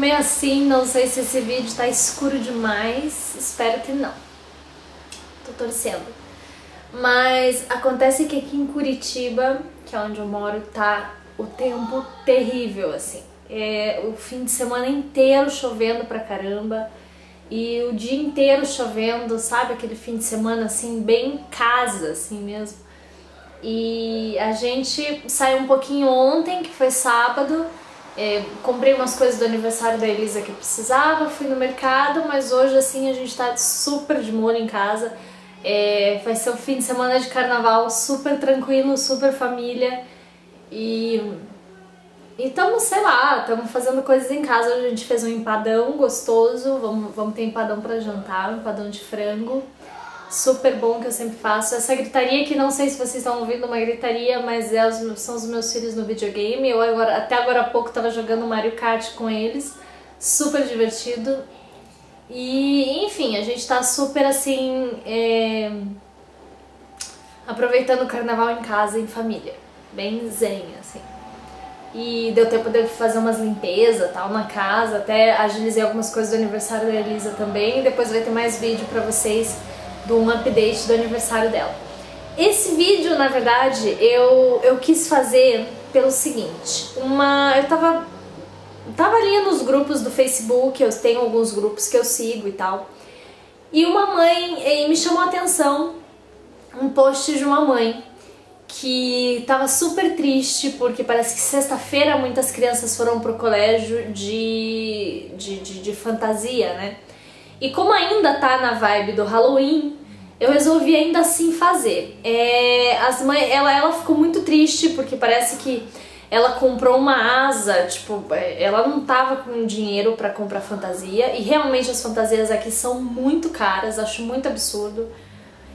meio assim, não sei se esse vídeo tá escuro demais, espero que não. Tô torcendo. Mas acontece que aqui em Curitiba, que é onde eu moro, tá o tempo terrível, assim. É o fim de semana inteiro chovendo pra caramba e o dia inteiro chovendo, sabe? Aquele fim de semana assim, bem casa, assim mesmo. E a gente saiu um pouquinho ontem, que foi sábado. É, comprei umas coisas do aniversário da Elisa que eu precisava, fui no mercado, mas hoje assim a gente tá super de molho em casa. É, vai ser o fim de semana de carnaval super tranquilo, super família. E e estamos, sei lá, estamos fazendo coisas em casa. Hoje a gente fez um empadão gostoso, vamos, vamos ter empadão para jantar, um empadão de frango. Super bom que eu sempre faço. Essa gritaria que não sei se vocês estão ouvindo uma gritaria, mas é são os meus filhos no videogame. Eu agora, até agora há pouco estava jogando Mario Kart com eles. Super divertido. E enfim, a gente tá super assim. É... aproveitando o carnaval em casa, em família. Bem zen, assim e deu tempo de fazer umas limpezas tal na casa, até agilizei algumas coisas do aniversário da Elisa também, depois vai ter mais vídeo pra vocês do um update do aniversário dela. Esse vídeo, na verdade, eu, eu quis fazer pelo seguinte, uma... eu tava, tava ali nos grupos do Facebook, eu tenho alguns grupos que eu sigo e tal, e uma mãe e me chamou a atenção um post de uma mãe que tava super triste porque parece que sexta-feira muitas crianças foram pro colégio de, de, de, de, fantasia, né? E como ainda tá na vibe do Halloween, eu resolvi ainda assim fazer. É, as mães, ela, ela ficou muito triste porque parece que ela comprou uma asa, tipo, é, ela não tava com dinheiro para comprar fantasia e realmente as fantasias aqui são muito caras, acho muito absurdo.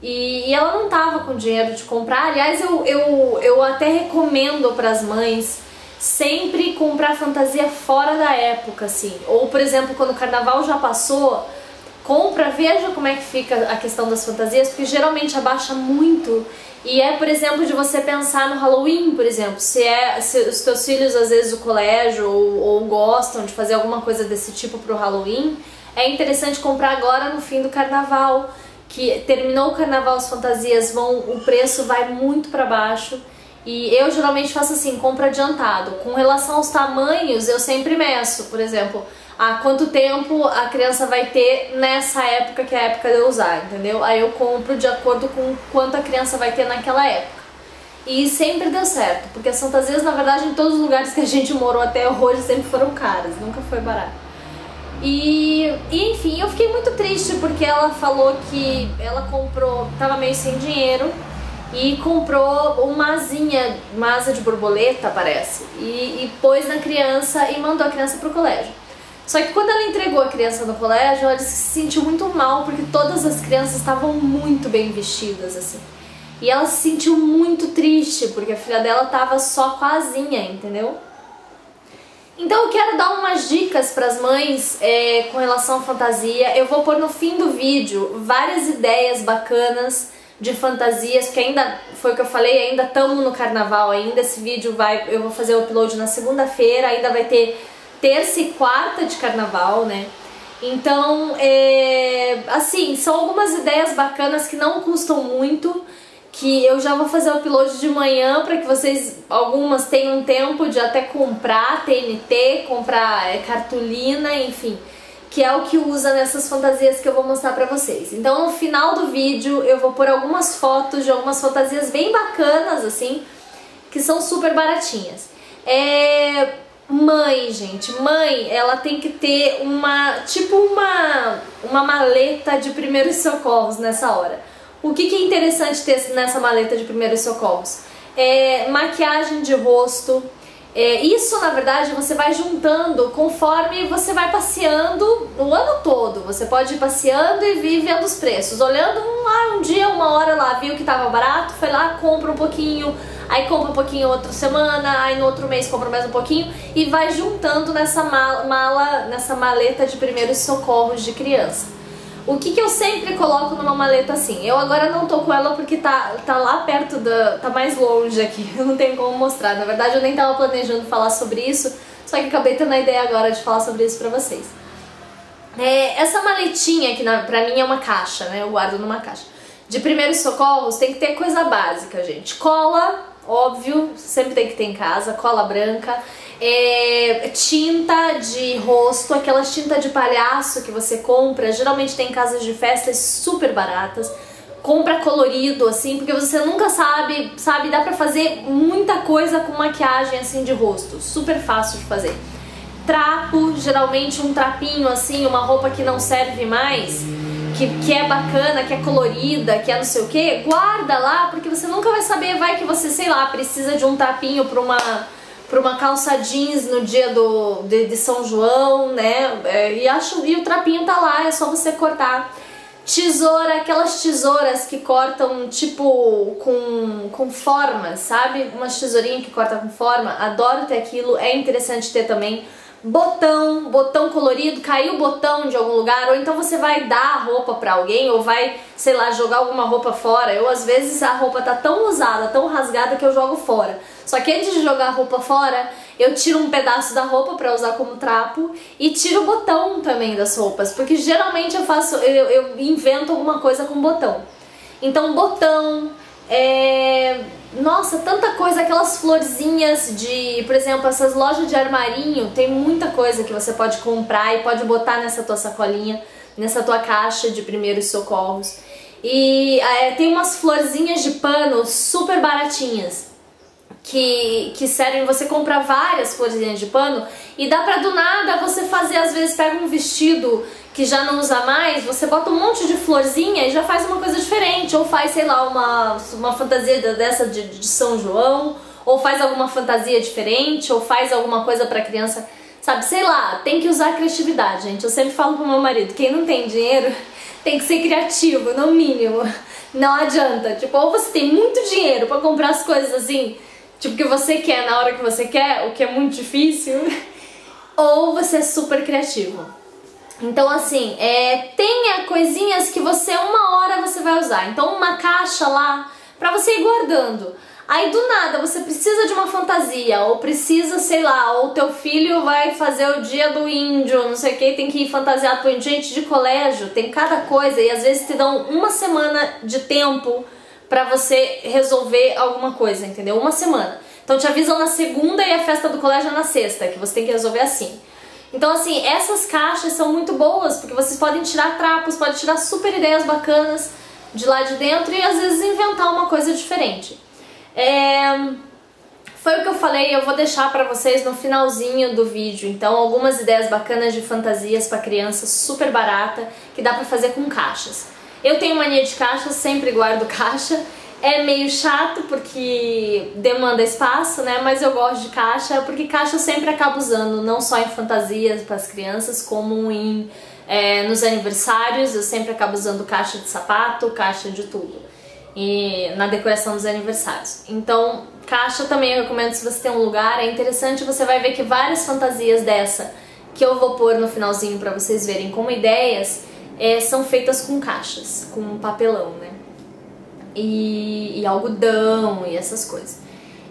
E, e, ela não tava com dinheiro de comprar. Aliás, eu, eu, eu até recomendo para as mães sempre comprar fantasia fora da época, assim. Ou, por exemplo, quando o carnaval já passou, compra, veja como é que fica a questão das fantasias, porque geralmente abaixa muito. E é, por exemplo, de você pensar no Halloween, por exemplo, se é se os teus filhos às vezes do colégio ou, ou gostam de fazer alguma coisa desse tipo pro Halloween, é interessante comprar agora no fim do carnaval que terminou o carnaval as fantasias vão o preço vai muito para baixo. E eu geralmente faço assim compra adiantado. Com relação aos tamanhos eu sempre meço por exemplo há quanto tempo a criança vai ter nessa época que é a época de eu usar entendeu? Aí eu compro de acordo com quanto a criança vai ter naquela época. E sempre deu certo porque as fantasias na verdade em todos os lugares que a gente morou até hoje sempre foram caras nunca foi barato. E, e, enfim, eu fiquei muito triste porque ela falou que ela comprou, tava meio sem dinheiro e comprou uma asinha, uma asa de borboleta, parece, e, e pôs na criança e mandou a criança pro colégio. Só que quando ela entregou a criança no colégio, ela disse que se sentiu muito mal porque todas as crianças estavam muito bem vestidas, assim. E ela se sentiu muito triste porque a filha dela tava só com a asinha, entendeu? Então eu quero dar umas dicas para as mães é, com relação à fantasia. Eu vou pôr no fim do vídeo várias ideias bacanas de fantasias, porque ainda, foi o que eu falei, ainda estamos no carnaval, ainda esse vídeo vai, eu vou fazer o upload na segunda-feira, ainda vai ter terça e quarta de carnaval, né? Então, é, assim, são algumas ideias bacanas que não custam muito, que eu já vou fazer o upload de manhã para que vocês, algumas tenham tempo de até comprar TNT, comprar é, cartolina, enfim, que é o que usa nessas fantasias que eu vou mostrar pra vocês. Então no final do vídeo eu vou pôr algumas fotos de algumas fantasias bem bacanas, assim, que são super baratinhas. É... Mãe, gente, mãe, ela tem que ter uma, tipo uma, uma maleta de primeiros socorros nessa hora o que, que é interessante ter nessa maleta de primeiros socorros? É, maquiagem de rosto. É, isso, na verdade, você vai juntando conforme você vai passeando o ano todo. Você pode ir passeando e vir vendo os preços. Olhando um, ah, um dia, uma hora lá, viu que tava barato, foi lá, compra um pouquinho, aí compra um pouquinho outra semana, aí no outro mês compra mais um pouquinho e vai juntando nessa mala, nessa maleta de primeiros socorros de criança. O que, que eu sempre coloco numa maleta assim? Eu agora não tô com ela porque tá, tá lá perto da... tá mais longe aqui, eu não tenho como mostrar. Na verdade eu nem tava planejando falar sobre isso, Só que acabei tendo a ideia agora de falar sobre isso pra vocês. É, essa maletinha, que na, pra mim é uma caixa, né? Eu guardo numa caixa. De primeiros socorros tem que ter coisa básica, gente. Cola, óbvio, sempre tem que ter em casa, cola branca. É, tinta de rosto, aquelas tinta de palhaço que você compra, geralmente tem em casas de festas super baratas. Compra colorido, assim, porque você nunca sabe, sabe? Dá pra fazer muita coisa com maquiagem assim de rosto, super fácil de fazer trapo, geralmente um trapinho assim, uma roupa que não serve mais, que, que é bacana, que é colorida, que é não sei o que, guarda lá, porque você nunca vai saber, vai que você, sei lá, precisa de um trapinho pra uma, pra uma calça jeans no dia do, de, de São João, né? É, e, acho, e o trapinho tá lá, é só você cortar. Tesoura, aquelas tesouras que cortam tipo com, com formas, sabe? Umas tesourinhas que cortam com forma. Adoro ter aquilo, é interessante ter também botão, botão colorido, caiu o botão de algum lugar, ou então você vai dar a roupa pra alguém, ou vai, sei lá, jogar alguma roupa fora. Eu, às vezes, a roupa tá tão usada, tão rasgada que eu jogo fora. Só que antes de jogar a roupa fora, eu tiro um pedaço da roupa pra usar como trapo e tiro o botão também das roupas, porque geralmente eu faço, eu, eu invento alguma coisa com botão. Então, botão, é nossa, tanta coisa, aquelas florzinhas de, por exemplo, essas lojas de armarinho, tem muita coisa que você pode comprar e pode botar nessa tua sacolinha, nessa tua caixa de primeiros socorros. E é, tem umas florzinhas de pano super baratinhas que, que servem, você compra várias florzinhas de pano e dá pra do nada você fazer, às vezes pega um vestido que já não usa mais, você bota um monte de florzinha e já faz uma coisa diferente, ou faz, sei lá, uma, uma fantasia dessa de, de São João, ou faz alguma fantasia diferente, ou faz alguma coisa pra criança, sabe, sei lá, tem que usar criatividade, gente. Eu sempre falo pro meu marido, quem não tem dinheiro tem que ser criativo, no mínimo. Não adianta, tipo, ou você tem muito dinheiro pra comprar as coisas assim, tipo, que você quer na hora que você quer, o que é muito difícil, ou você é super criativo. Então, assim, é, tenha coisinhas que você, uma hora você vai usar. Então, uma caixa lá pra você ir guardando. Aí, do nada, você precisa de uma fantasia, ou precisa, sei lá, ou teu filho vai fazer o dia do índio, não sei o que, tem que ir fantasiado por gente de colégio, tem cada coisa, e às vezes te dão uma semana de tempo pra você resolver alguma coisa, entendeu? Uma semana. Então te avisam na segunda e a festa do colégio é na sexta, que você tem que resolver assim. Então, assim, essas caixas são muito boas, porque vocês podem tirar trapos, podem tirar super ideias bacanas de lá de dentro e às vezes inventar uma coisa diferente. É... Foi o que eu falei, eu vou deixar pra vocês no finalzinho do vídeo. Então, algumas ideias bacanas de fantasias pra criança, super barata, que dá pra fazer com caixas. Eu tenho mania de caixa, sempre guardo caixa. É meio chato porque demanda espaço, né? Mas eu gosto de caixa porque caixa eu sempre acabo usando, não só em fantasias para as crianças, como em é, nos aniversários. Eu sempre acabo usando caixa de sapato, caixa de tudo. E na decoração dos aniversários. Então, caixa também eu recomendo se você tem um lugar. É interessante, você vai ver que várias fantasias dessa que eu vou pôr no finalzinho para vocês verem como ideias é, são feitas com caixas, com papelão, né? e, e algodão e essas coisas.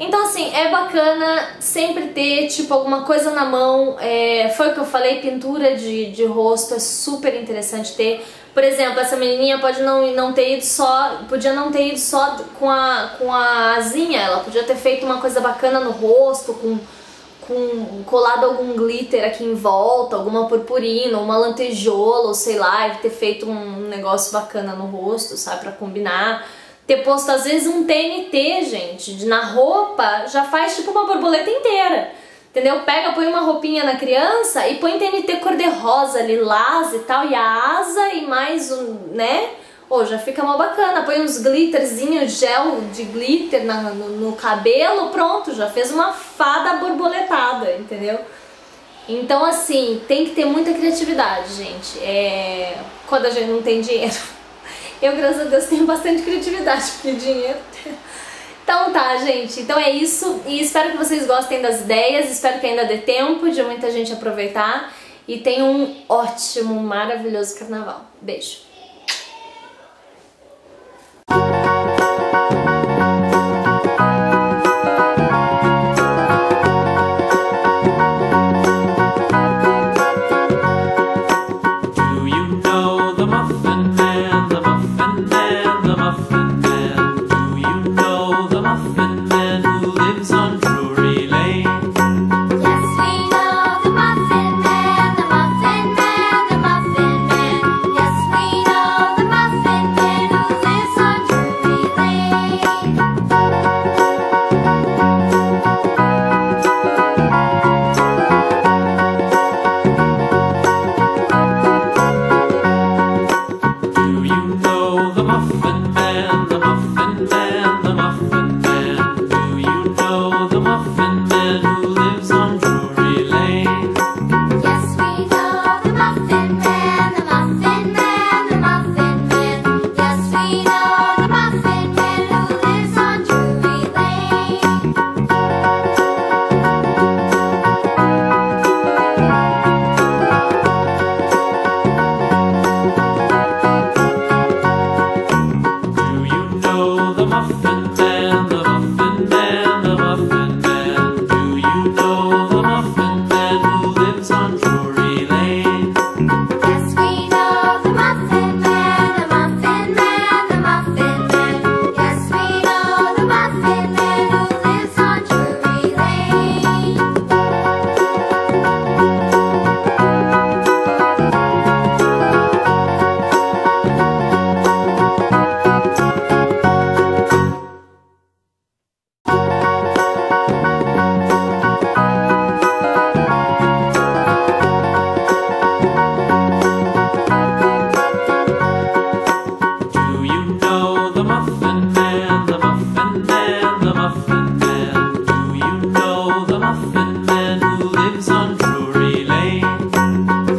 Então, assim, é bacana sempre ter, tipo, alguma coisa na mão. É, foi o que eu falei, pintura de, de rosto é super interessante ter. Por exemplo, essa menininha pode não, não ter ido só, podia não ter ido só com a, com a asinha, ela podia ter feito uma coisa bacana no rosto, com, com colado algum glitter aqui em volta, alguma purpurina, uma lantejola, ou sei lá, e ter feito um negócio bacana no rosto, sabe, pra combinar ter posto às vezes um TNT, gente, na roupa, já faz tipo uma borboleta inteira. Entendeu? Pega, põe uma roupinha na criança e põe TNT cor-de-rosa, lilás e tal, e a asa e mais um, né? Ou já fica mal bacana. Põe uns glitterzinhos, gel de glitter na, no, no cabelo, pronto, já fez uma fada borboletada, entendeu? Então, assim, tem que ter muita criatividade, gente. É... Quando a gente não tem dinheiro. Eu, graças a Deus, tenho bastante criatividade, porque dinheiro... Então tá, gente, então é isso e espero que vocês gostem das ideias, espero que ainda dê tempo de muita gente aproveitar e tenham um ótimo, maravilhoso carnaval. Beijo!